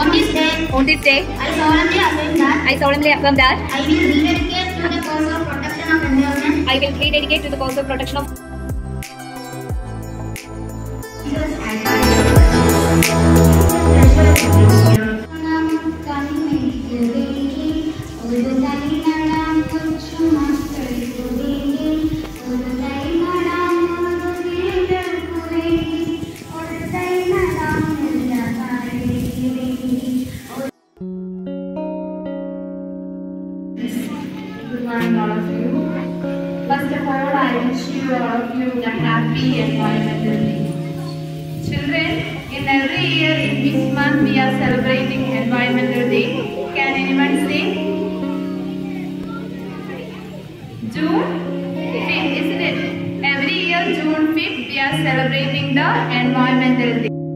On this day, on this day I solemnly affirm that I solemnly affirm that I will dedicate to the cause of protection of environment. I will dedicate to the cause of protection of Good all of you. Of all, I wish you all of you a happy environmental day. Children, in every year in which month we are celebrating Environmental Day? Can anyone say? June 5th, isn't it? Every year, June 5th, we are celebrating the Environmental Day.